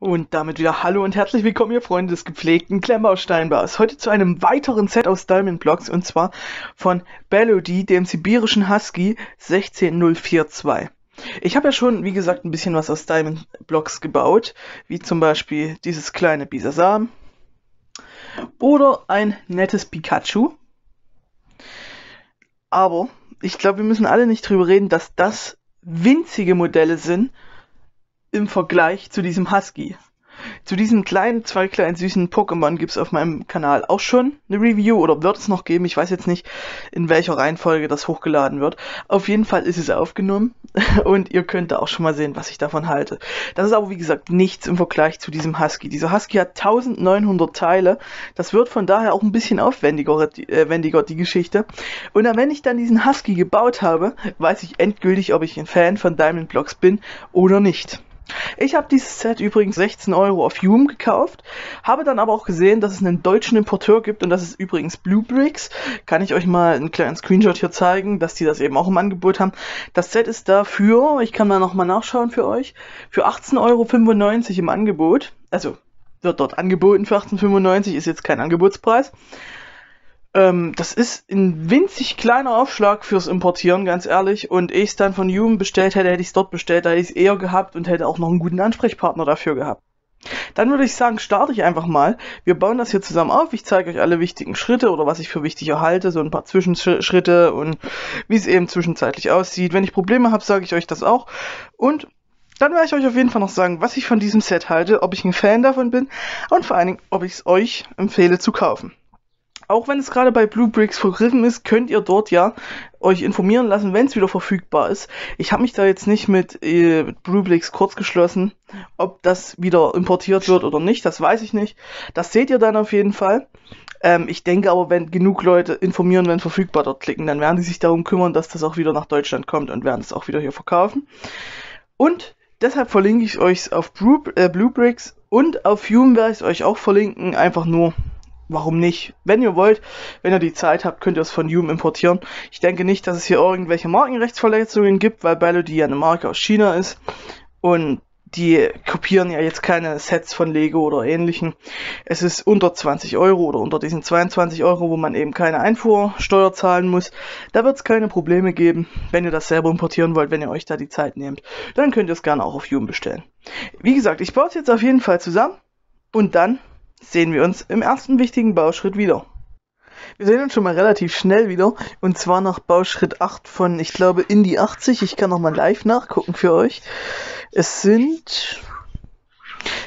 Und damit wieder Hallo und herzlich willkommen, ihr Freunde des gepflegten Klemmbausteinbaus. Heute zu einem weiteren Set aus Diamond Blocks und zwar von Bellody, dem sibirischen Husky 16042. Ich habe ja schon, wie gesagt, ein bisschen was aus Diamond Blocks gebaut, wie zum Beispiel dieses kleine Bisasam oder ein nettes Pikachu. Aber ich glaube, wir müssen alle nicht drüber reden, dass das winzige Modelle sind im Vergleich zu diesem Husky. Zu diesen kleinen, zwei kleinen süßen Pokémon gibt es auf meinem Kanal auch schon eine Review oder wird es noch geben. Ich weiß jetzt nicht, in welcher Reihenfolge das hochgeladen wird. Auf jeden Fall ist es aufgenommen und ihr könnt da auch schon mal sehen, was ich davon halte. Das ist aber wie gesagt nichts im Vergleich zu diesem Husky. Dieser Husky hat 1900 Teile. Das wird von daher auch ein bisschen aufwendiger, äh, wendiger, die Geschichte. Und dann, wenn ich dann diesen Husky gebaut habe, weiß ich endgültig, ob ich ein Fan von Diamond Blocks bin oder nicht. Ich habe dieses Set übrigens 16 Euro auf Hume gekauft, habe dann aber auch gesehen, dass es einen deutschen Importeur gibt und das ist übrigens Blue Bricks. Kann ich euch mal einen kleinen Screenshot hier zeigen, dass die das eben auch im Angebot haben. Das Set ist dafür, ich kann mal nochmal nachschauen für euch, für 18,95 Euro im Angebot. Also wird dort angeboten für 18,95, ist jetzt kein Angebotspreis. Ähm, das ist ein winzig kleiner Aufschlag fürs Importieren, ganz ehrlich. Und ehe ich es dann von Hume bestellt hätte, hätte ich es dort bestellt, da hätte ich es eher gehabt und hätte auch noch einen guten Ansprechpartner dafür gehabt. Dann würde ich sagen, starte ich einfach mal. Wir bauen das hier zusammen auf. Ich zeige euch alle wichtigen Schritte oder was ich für wichtig erhalte, so ein paar Zwischenschritte und wie es eben zwischenzeitlich aussieht. Wenn ich Probleme habe, sage ich euch das auch. Und dann werde ich euch auf jeden Fall noch sagen, was ich von diesem Set halte, ob ich ein Fan davon bin und vor allen Dingen, ob ich es euch empfehle zu kaufen auch wenn es gerade bei Blue Bricks vergriffen ist, könnt ihr dort ja euch informieren lassen, wenn es wieder verfügbar ist. Ich habe mich da jetzt nicht mit äh, Blue Bricks kurz geschlossen, ob das wieder importiert wird oder nicht, das weiß ich nicht. Das seht ihr dann auf jeden Fall. Ähm, ich denke aber, wenn genug Leute informieren, wenn verfügbar dort klicken, dann werden die sich darum kümmern, dass das auch wieder nach Deutschland kommt und werden es auch wieder hier verkaufen. Und deshalb verlinke ich euch auf Blue, äh, Blue Bricks und auf Hume werde ich es euch auch verlinken, einfach nur warum nicht? Wenn ihr wollt, wenn ihr die Zeit habt, könnt ihr es von Hume importieren. Ich denke nicht, dass es hier irgendwelche Markenrechtsverletzungen gibt, weil Ballody ja eine Marke aus China ist und die kopieren ja jetzt keine Sets von Lego oder ähnlichen. Es ist unter 20 Euro oder unter diesen 22 Euro, wo man eben keine Einfuhrsteuer zahlen muss. Da wird es keine Probleme geben, wenn ihr das selber importieren wollt, wenn ihr euch da die Zeit nehmt. Dann könnt ihr es gerne auch auf Hume bestellen. Wie gesagt, ich baue es jetzt auf jeden Fall zusammen und dann sehen wir uns im ersten wichtigen Bauschritt wieder. Wir sehen uns schon mal relativ schnell wieder und zwar nach Bauschritt 8 von, ich glaube, Indie 80. Ich kann nochmal live nachgucken für euch. Es sind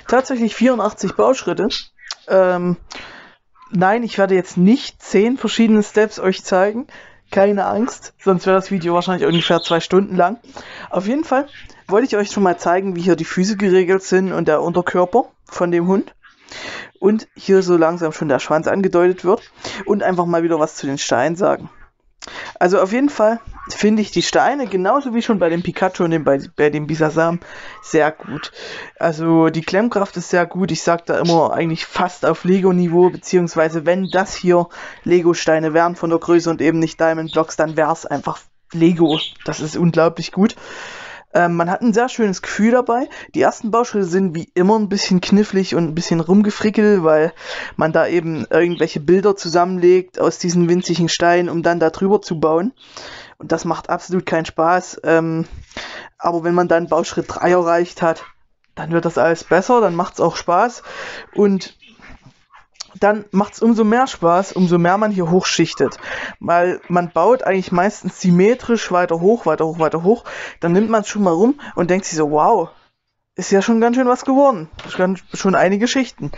tatsächlich 84 Bauschritte. Ähm, nein, ich werde jetzt nicht 10 verschiedene Steps euch zeigen. Keine Angst, sonst wäre das Video wahrscheinlich ungefähr zwei Stunden lang. Auf jeden Fall wollte ich euch schon mal zeigen, wie hier die Füße geregelt sind und der Unterkörper von dem Hund und hier so langsam schon der Schwanz angedeutet wird und einfach mal wieder was zu den Steinen sagen. Also auf jeden Fall finde ich die Steine genauso wie schon bei dem Pikachu und dem, bei, bei dem Bisasam sehr gut. Also die Klemmkraft ist sehr gut. Ich sage da immer eigentlich fast auf Lego-Niveau, beziehungsweise wenn das hier Lego-Steine wären von der Größe und eben nicht Diamond Blocks, dann wäre es einfach Lego. Das ist unglaublich gut. Ähm, man hat ein sehr schönes Gefühl dabei. Die ersten Bauschritte sind wie immer ein bisschen knifflig und ein bisschen rumgefrickelt, weil man da eben irgendwelche Bilder zusammenlegt aus diesen winzigen Steinen, um dann da drüber zu bauen. Und das macht absolut keinen Spaß. Ähm, aber wenn man dann Bauschritt 3 erreicht hat, dann wird das alles besser, dann macht es auch Spaß. Und dann macht es umso mehr Spaß, umso mehr man hier hochschichtet. Weil man baut eigentlich meistens symmetrisch weiter hoch, weiter hoch, weiter hoch. Dann nimmt man es schon mal rum und denkt sich so, wow, ist ja schon ganz schön was geworden. Schon einige Schichten.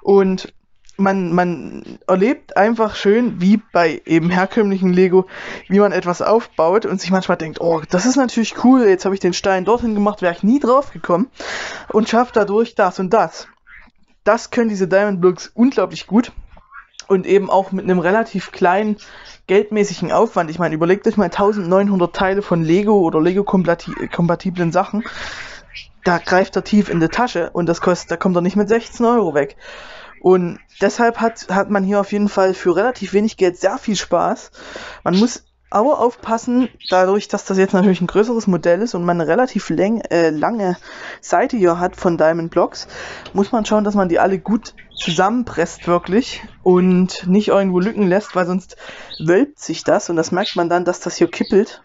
Und man, man erlebt einfach schön, wie bei eben herkömmlichen Lego, wie man etwas aufbaut und sich manchmal denkt, oh, das ist natürlich cool, jetzt habe ich den Stein dorthin gemacht, wäre ich nie drauf gekommen und schafft dadurch das und das das können diese Diamond Blocks unglaublich gut und eben auch mit einem relativ kleinen geldmäßigen Aufwand. Ich meine, überlegt euch mal 1900 Teile von Lego oder Lego-kompatiblen Sachen. Da greift er tief in die Tasche und das kostet, da kommt er nicht mit 16 Euro weg. Und deshalb hat, hat man hier auf jeden Fall für relativ wenig Geld sehr viel Spaß. Man muss aber aufpassen, dadurch, dass das jetzt natürlich ein größeres Modell ist und man eine relativ äh, lange Seite hier hat von Diamond Blocks, muss man schauen, dass man die alle gut zusammenpresst wirklich und nicht irgendwo Lücken lässt, weil sonst wölbt sich das und das merkt man dann, dass das hier kippelt.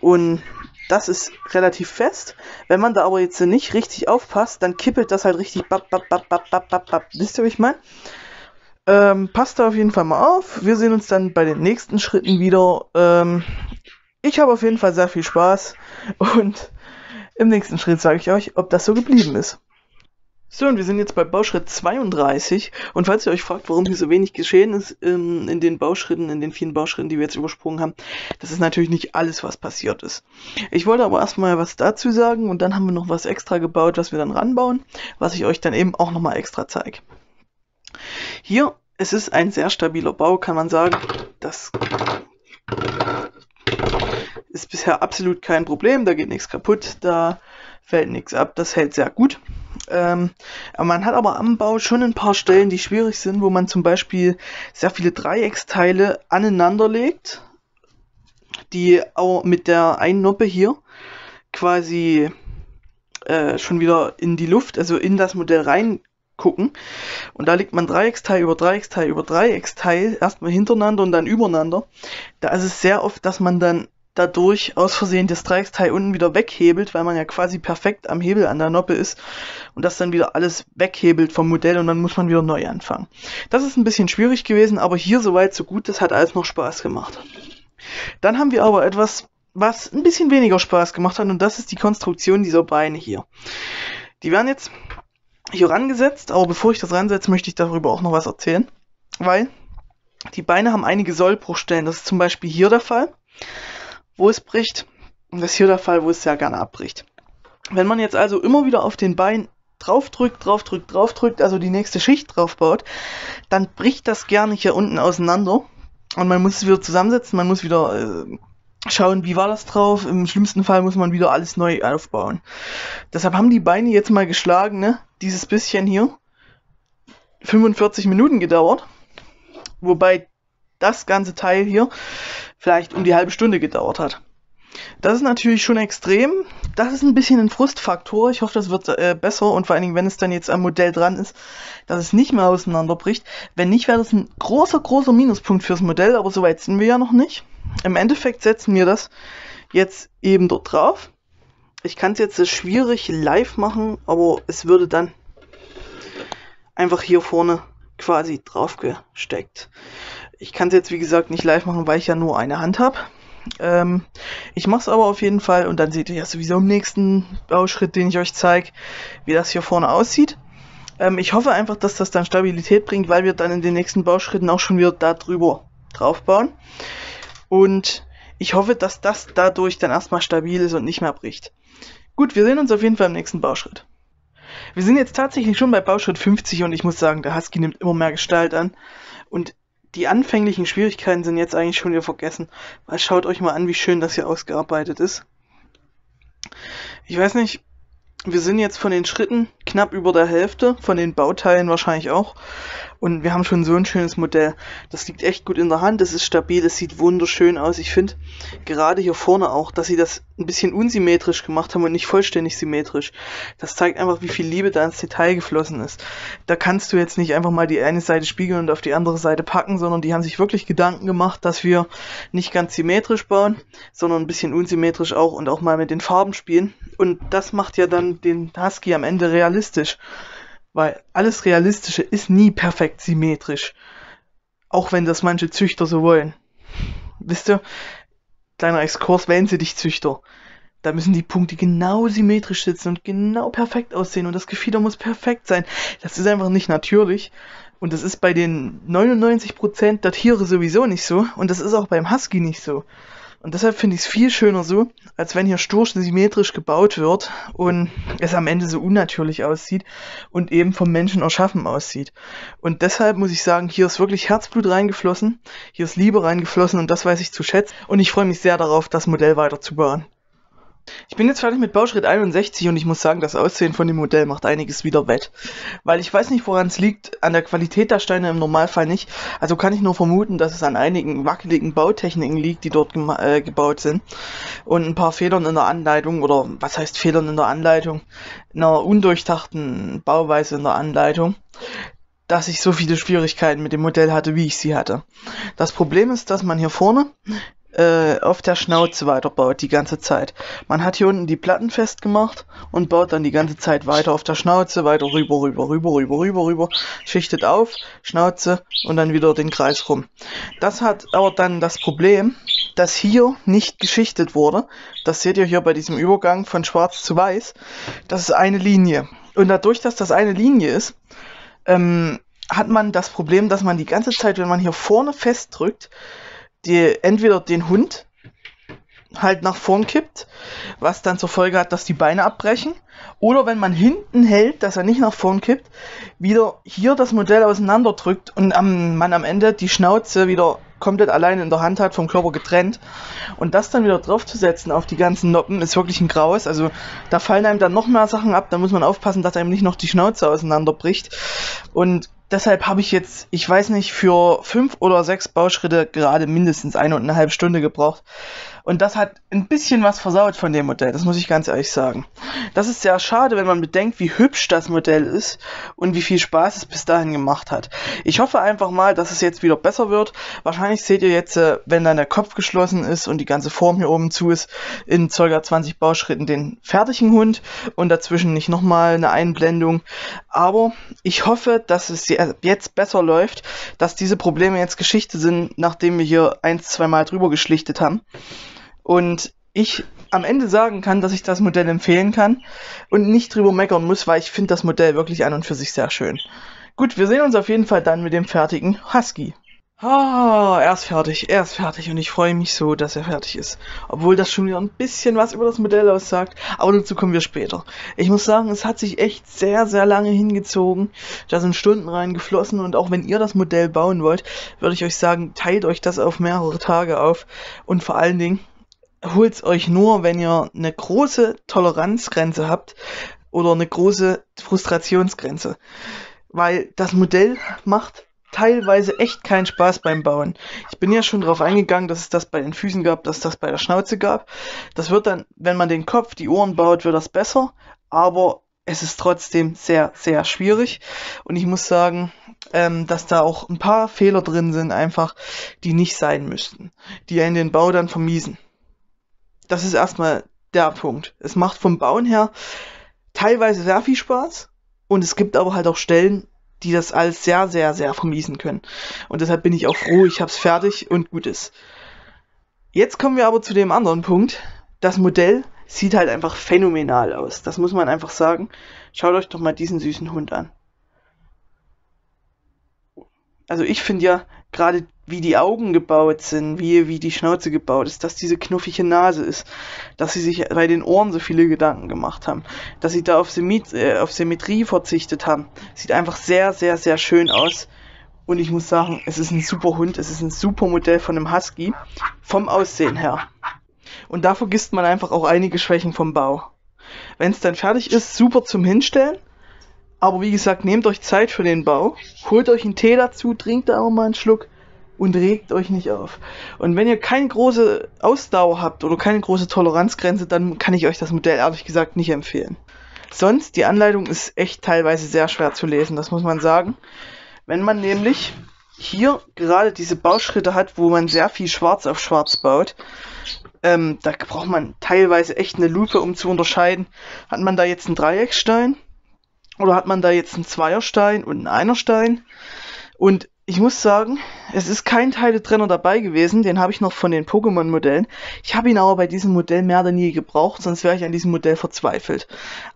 Und das ist relativ fest. Wenn man da aber jetzt nicht richtig aufpasst, dann kippelt das halt richtig bap, bap, bap, bap, bap, bap. Wisst ihr, wie ich meine? Ähm, passt da auf jeden Fall mal auf. Wir sehen uns dann bei den nächsten Schritten wieder. Ähm, ich habe auf jeden Fall sehr viel Spaß und im nächsten Schritt sage ich euch, ob das so geblieben ist. So, und wir sind jetzt bei Bauschritt 32. Und falls ihr euch fragt, warum hier so wenig geschehen ist ähm, in den Bauschritten, in den vielen Bauschritten, die wir jetzt übersprungen haben, das ist natürlich nicht alles, was passiert ist. Ich wollte aber erstmal was dazu sagen und dann haben wir noch was extra gebaut, was wir dann ranbauen, was ich euch dann eben auch nochmal extra zeige. Hier, es ist ein sehr stabiler Bau, kann man sagen. Das ist bisher absolut kein Problem, da geht nichts kaputt, da fällt nichts ab, das hält sehr gut. Ähm, man hat aber am Bau schon ein paar Stellen, die schwierig sind, wo man zum Beispiel sehr viele Dreiecksteile aneinander legt, die auch mit der einen Noppe hier quasi äh, schon wieder in die Luft, also in das Modell rein gucken. Und da legt man Dreiecksteil über Dreiecksteil über Dreiecksteil erstmal hintereinander und dann übereinander. Da ist es sehr oft, dass man dann dadurch aus Versehen das Dreiecksteil unten wieder weghebelt, weil man ja quasi perfekt am Hebel an der Noppe ist und das dann wieder alles weghebelt vom Modell und dann muss man wieder neu anfangen. Das ist ein bisschen schwierig gewesen, aber hier soweit so gut, das hat alles noch Spaß gemacht. Dann haben wir aber etwas, was ein bisschen weniger Spaß gemacht hat und das ist die Konstruktion dieser Beine hier. Die werden jetzt hier rangesetzt, aber bevor ich das ransetze, möchte ich darüber auch noch was erzählen, weil die Beine haben einige Sollbruchstellen. Das ist zum Beispiel hier der Fall, wo es bricht und das ist hier der Fall, wo es sehr gerne abbricht. Wenn man jetzt also immer wieder auf den Bein draufdrückt, draufdrückt, draufdrückt, also die nächste Schicht draufbaut, dann bricht das gerne hier unten auseinander und man muss es wieder zusammensetzen, man muss wieder äh, schauen, wie war das drauf. Im schlimmsten Fall muss man wieder alles neu aufbauen. Deshalb haben die Beine jetzt mal geschlagen, ne? Dieses bisschen hier. 45 Minuten gedauert. Wobei das ganze Teil hier vielleicht um die halbe Stunde gedauert hat. Das ist natürlich schon extrem. Das ist ein bisschen ein Frustfaktor. Ich hoffe, das wird äh, besser und vor allen Dingen, wenn es dann jetzt am Modell dran ist, dass es nicht mehr auseinanderbricht. Wenn nicht, wäre das ein großer, großer Minuspunkt fürs Modell, aber so weit sind wir ja noch nicht. Im Endeffekt setzen wir das jetzt eben dort drauf. Ich kann es jetzt schwierig live machen, aber es würde dann einfach hier vorne quasi drauf gesteckt. Ich kann es jetzt wie gesagt nicht live machen, weil ich ja nur eine Hand habe. Ähm, ich mache es aber auf jeden Fall und dann seht ihr ja sowieso im nächsten Bauschritt, den ich euch zeige, wie das hier vorne aussieht. Ähm, ich hoffe einfach, dass das dann Stabilität bringt, weil wir dann in den nächsten Bauschritten auch schon wieder da drüber drauf bauen. Und ich hoffe, dass das dadurch dann erstmal stabil ist und nicht mehr bricht. Gut, wir sehen uns auf jeden Fall im nächsten Bauschritt. Wir sind jetzt tatsächlich schon bei Bauschritt 50 und ich muss sagen, der Husky nimmt immer mehr Gestalt an. Und die anfänglichen Schwierigkeiten sind jetzt eigentlich schon wieder vergessen. Weil schaut euch mal an, wie schön das hier ausgearbeitet ist. Ich weiß nicht, wir sind jetzt von den Schritten knapp über der Hälfte, von den Bauteilen wahrscheinlich auch. Und wir haben schon so ein schönes Modell. Das liegt echt gut in der Hand, es ist stabil, es sieht wunderschön aus. Ich finde gerade hier vorne auch, dass sie das ein bisschen unsymmetrisch gemacht haben und nicht vollständig symmetrisch. Das zeigt einfach, wie viel Liebe da ins Detail geflossen ist. Da kannst du jetzt nicht einfach mal die eine Seite spiegeln und auf die andere Seite packen, sondern die haben sich wirklich Gedanken gemacht, dass wir nicht ganz symmetrisch bauen, sondern ein bisschen unsymmetrisch auch und auch mal mit den Farben spielen. Und das macht ja dann den Husky am Ende realistisch. Weil alles Realistische ist nie perfekt symmetrisch. Auch wenn das manche Züchter so wollen. Wisst ihr, kleiner Exkurs, wählen Sie dich Züchter. Da müssen die Punkte genau symmetrisch sitzen und genau perfekt aussehen und das Gefieder muss perfekt sein. Das ist einfach nicht natürlich. Und das ist bei den 99% der Tiere sowieso nicht so. Und das ist auch beim Husky nicht so. Und deshalb finde ich es viel schöner so, als wenn hier sturch symmetrisch gebaut wird und es am Ende so unnatürlich aussieht und eben vom Menschen erschaffen aussieht. Und deshalb muss ich sagen, hier ist wirklich Herzblut reingeflossen, hier ist Liebe reingeflossen und das weiß ich zu schätzen. Und ich freue mich sehr darauf, das Modell weiterzubauen. Ich bin jetzt fertig mit Bauschritt 61 und ich muss sagen, das Aussehen von dem Modell macht einiges wieder wett. Weil ich weiß nicht, woran es liegt, an der Qualität der Steine im Normalfall nicht. Also kann ich nur vermuten, dass es an einigen wackeligen Bautechniken liegt, die dort äh, gebaut sind. Und ein paar Fehlern in der Anleitung, oder was heißt Fehlern in der Anleitung? Einer undurchdachten Bauweise in der Anleitung dass ich so viele Schwierigkeiten mit dem Modell hatte, wie ich sie hatte. Das Problem ist, dass man hier vorne äh, auf der Schnauze weiterbaut die ganze Zeit. Man hat hier unten die Platten festgemacht und baut dann die ganze Zeit weiter auf der Schnauze, weiter rüber, rüber, rüber, rüber, rüber, rüber, schichtet auf, Schnauze und dann wieder den Kreis rum. Das hat aber dann das Problem, dass hier nicht geschichtet wurde. Das seht ihr hier bei diesem Übergang von schwarz zu weiß. Das ist eine Linie. Und dadurch, dass das eine Linie ist, ähm, hat man das Problem, dass man die ganze Zeit, wenn man hier vorne festdrückt, die entweder den Hund halt nach vorn kippt, was dann zur Folge hat, dass die Beine abbrechen, oder wenn man hinten hält, dass er nicht nach vorn kippt, wieder hier das Modell auseinanderdrückt und am, man am Ende die Schnauze wieder komplett allein in der Hand hat, vom Körper getrennt. Und das dann wieder draufzusetzen auf die ganzen Noppen ist wirklich ein Graus. Also da fallen einem dann noch mehr Sachen ab, da muss man aufpassen, dass einem nicht noch die Schnauze auseinanderbricht. Und deshalb habe ich jetzt, ich weiß nicht, für fünf oder sechs Bauschritte gerade mindestens eine und eine halbe Stunde gebraucht. Und das hat ein bisschen was versaut von dem Modell, das muss ich ganz ehrlich sagen. Das ist sehr schade, wenn man bedenkt, wie hübsch das Modell ist und wie viel Spaß es bis dahin gemacht hat. Ich hoffe einfach mal, dass es jetzt wieder besser wird. Wahrscheinlich seht ihr jetzt, äh, wenn dann der Kopf geschlossen ist und die ganze Form hier oben zu ist, in ca. 20 Bauschritten den fertigen Hund und dazwischen nicht nochmal eine Einblendung. Aber ich hoffe, dass es jetzt besser läuft, dass diese Probleme jetzt Geschichte sind, nachdem wir hier ein, zwei Mal drüber geschlichtet haben und ich am Ende sagen kann, dass ich das Modell empfehlen kann und nicht drüber meckern muss, weil ich finde das Modell wirklich an und für sich sehr schön. Gut, wir sehen uns auf jeden Fall dann mit dem fertigen Husky. Ah, er ist fertig, er ist fertig und ich freue mich so, dass er fertig ist. Obwohl das schon wieder ein bisschen was über das Modell aussagt, aber dazu kommen wir später. Ich muss sagen, es hat sich echt sehr, sehr lange hingezogen. Da sind Stunden reingeflossen und auch wenn ihr das Modell bauen wollt, würde ich euch sagen, teilt euch das auf mehrere Tage auf und vor allen Dingen holt's euch nur, wenn ihr eine große Toleranzgrenze habt oder eine große Frustrationsgrenze. Weil das Modell macht teilweise echt keinen Spaß beim Bauen. Ich bin ja schon darauf eingegangen, dass es das bei den Füßen gab, dass es das bei der Schnauze gab. Das wird dann, wenn man den Kopf, die Ohren baut, wird das besser, aber es ist trotzdem sehr, sehr schwierig. Und ich muss sagen, ähm, dass da auch ein paar Fehler drin sind, einfach, die nicht sein müssten, die in den Bau dann vermiesen das ist erstmal der Punkt. Es macht vom Bauen her teilweise sehr viel Spaß und es gibt aber halt auch Stellen, die das alles sehr, sehr, sehr vermiesen können. Und deshalb bin ich auch froh, ich habe es fertig und gut ist. Jetzt kommen wir aber zu dem anderen Punkt. Das Modell sieht halt einfach phänomenal aus. Das muss man einfach sagen. Schaut euch doch mal diesen süßen Hund an. Also ich finde ja, gerade wie die Augen gebaut sind, wie, wie die Schnauze gebaut ist, dass diese knuffige Nase ist, dass sie sich bei den Ohren so viele Gedanken gemacht haben, dass sie da auf, Symmet äh, auf Symmetrie verzichtet haben. Sieht einfach sehr, sehr, sehr schön aus. Und ich muss sagen, es ist ein super Hund, es ist ein super Modell von einem Husky, vom Aussehen her. Und da vergisst man einfach auch einige Schwächen vom Bau. Wenn es dann fertig ist, super zum Hinstellen. Aber wie gesagt, nehmt euch Zeit für den Bau, holt euch einen Tee dazu, trinkt da auch mal einen Schluck und regt euch nicht auf. Und wenn ihr keine große Ausdauer habt oder keine große Toleranzgrenze, dann kann ich euch das Modell ehrlich gesagt nicht empfehlen. Sonst, die Anleitung ist echt teilweise sehr schwer zu lesen, das muss man sagen. Wenn man nämlich hier gerade diese Bauschritte hat, wo man sehr viel Schwarz auf Schwarz baut, ähm, da braucht man teilweise echt eine Lupe, um zu unterscheiden. Hat man da jetzt einen Dreieckstein oder hat man da jetzt einen Zweierstein und einen Einerstein? Und ich muss sagen, es ist kein Teiletrenner dabei gewesen, den habe ich noch von den Pokémon-Modellen. Ich habe ihn aber bei diesem Modell mehr denn je gebraucht, sonst wäre ich an diesem Modell verzweifelt.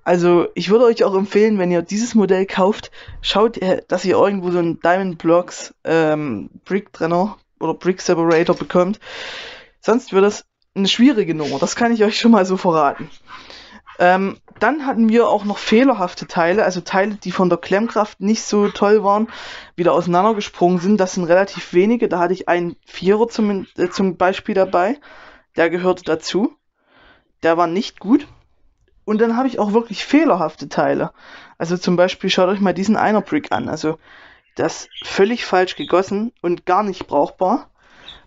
Also ich würde euch auch empfehlen, wenn ihr dieses Modell kauft, schaut, dass ihr irgendwo so einen Diamond Blocks ähm, Brick Trenner oder Brick Separator bekommt. Sonst wird es eine schwierige Nummer, das kann ich euch schon mal so verraten. Ähm, dann hatten wir auch noch fehlerhafte Teile, also Teile, die von der Klemmkraft nicht so toll waren, wieder auseinandergesprungen sind. Das sind relativ wenige. Da hatte ich einen Vierer zum, äh, zum Beispiel dabei. Der gehörte dazu. der war nicht gut. Und dann habe ich auch wirklich fehlerhafte Teile. Also zum Beispiel schaut euch mal diesen einer Brick an. Also das völlig falsch gegossen und gar nicht brauchbar.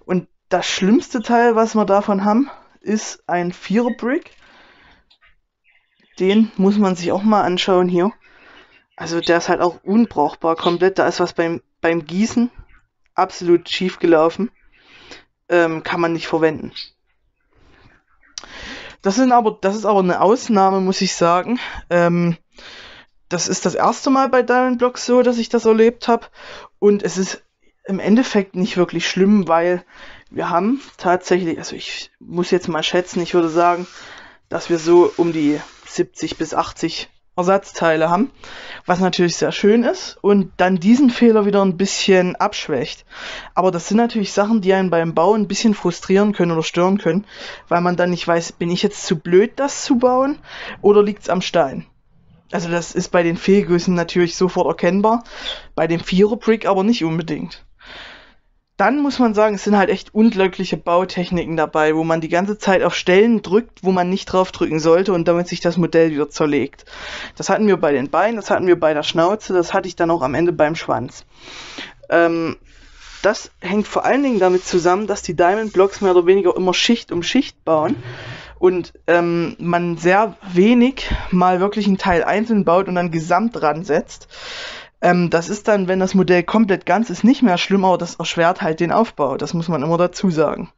Und das schlimmste Teil, was wir davon haben, ist ein Vierer Brick. Den muss man sich auch mal anschauen hier. Also der ist halt auch unbrauchbar komplett. Da ist was beim, beim Gießen absolut schief gelaufen. Ähm, kann man nicht verwenden. Das, sind aber, das ist aber eine Ausnahme, muss ich sagen. Ähm, das ist das erste Mal bei Diamond Blocks so, dass ich das erlebt habe. Und es ist im Endeffekt nicht wirklich schlimm, weil wir haben tatsächlich, also ich muss jetzt mal schätzen, ich würde sagen, dass wir so um die 70 bis 80 Ersatzteile haben, was natürlich sehr schön ist und dann diesen Fehler wieder ein bisschen abschwächt. Aber das sind natürlich Sachen, die einen beim Bauen ein bisschen frustrieren können oder stören können, weil man dann nicht weiß, bin ich jetzt zu blöd, das zu bauen oder liegt es am Stein? Also das ist bei den Fehlgrößen natürlich sofort erkennbar, bei dem Vierer Brick aber nicht unbedingt dann muss man sagen, es sind halt echt unglückliche Bautechniken dabei, wo man die ganze Zeit auf Stellen drückt, wo man nicht drauf drücken sollte und damit sich das Modell wieder zerlegt. Das hatten wir bei den Beinen, das hatten wir bei der Schnauze, das hatte ich dann auch am Ende beim Schwanz. Ähm, das hängt vor allen Dingen damit zusammen, dass die Diamond Blocks mehr oder weniger immer Schicht um Schicht bauen und ähm, man sehr wenig mal wirklich ein Teil einzeln baut und dann gesamt dran setzt. Ähm, das ist dann, wenn das Modell komplett ganz ist, nicht mehr schlimm, aber das erschwert halt den Aufbau. Das muss man immer dazu sagen.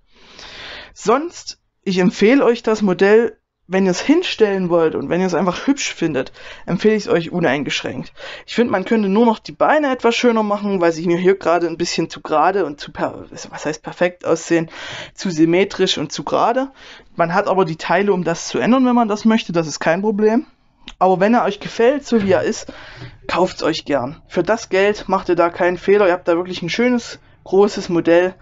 Sonst, ich empfehle euch das Modell, wenn ihr es hinstellen wollt und wenn ihr es einfach hübsch findet, empfehle ich es euch uneingeschränkt. Ich finde, man könnte nur noch die Beine etwas schöner machen, weil sie mir hier gerade ein bisschen zu gerade und zu, was heißt perfekt aussehen, zu symmetrisch und zu gerade. Man hat aber die Teile, um das zu ändern, wenn man das möchte, das ist kein Problem. Aber wenn er euch gefällt, so wie er ist, kauft's euch gern. Für das Geld macht ihr da keinen Fehler. Ihr habt da wirklich ein schönes, großes Modell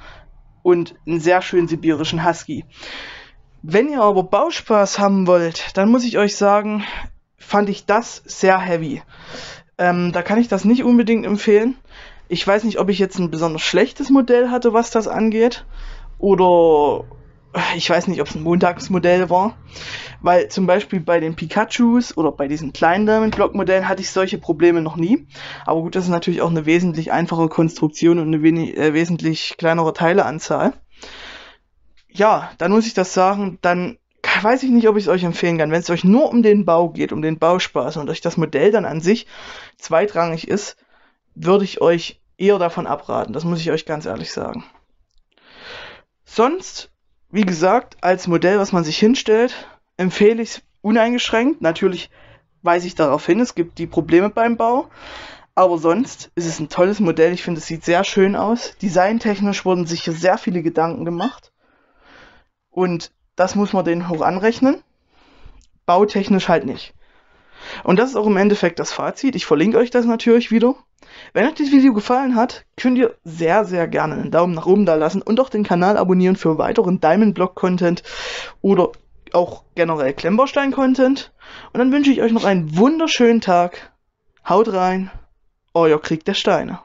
und einen sehr schönen sibirischen Husky. Wenn ihr aber Bauspaß haben wollt, dann muss ich euch sagen, fand ich das sehr heavy. Ähm, da kann ich das nicht unbedingt empfehlen. Ich weiß nicht, ob ich jetzt ein besonders schlechtes Modell hatte, was das angeht, oder ich weiß nicht, ob es ein Montagsmodell war, weil zum Beispiel bei den Pikachus oder bei diesen kleinen Diamond Block Modellen hatte ich solche Probleme noch nie. Aber gut, das ist natürlich auch eine wesentlich einfache Konstruktion und eine wenig, äh, wesentlich kleinere Teileanzahl. Ja, dann muss ich das sagen, dann weiß ich nicht, ob ich es euch empfehlen kann. Wenn es euch nur um den Bau geht, um den Bauspaß und euch das Modell dann an sich zweitrangig ist, würde ich euch eher davon abraten. Das muss ich euch ganz ehrlich sagen. Sonst wie gesagt, als Modell, was man sich hinstellt, empfehle ich es uneingeschränkt. Natürlich weise ich darauf hin, es gibt die Probleme beim Bau. Aber sonst ist es ein tolles Modell. Ich finde, es sieht sehr schön aus. Designtechnisch wurden sich hier sehr viele Gedanken gemacht. Und das muss man denen hoch anrechnen. Bautechnisch halt nicht. Und das ist auch im Endeffekt das Fazit. Ich verlinke euch das natürlich wieder. Wenn euch das Video gefallen hat, könnt ihr sehr, sehr gerne einen Daumen nach oben da lassen und auch den Kanal abonnieren für weiteren Diamond Block Content oder auch generell Klemmbaustein Content. Und dann wünsche ich euch noch einen wunderschönen Tag. Haut rein, euer Krieg der Steine.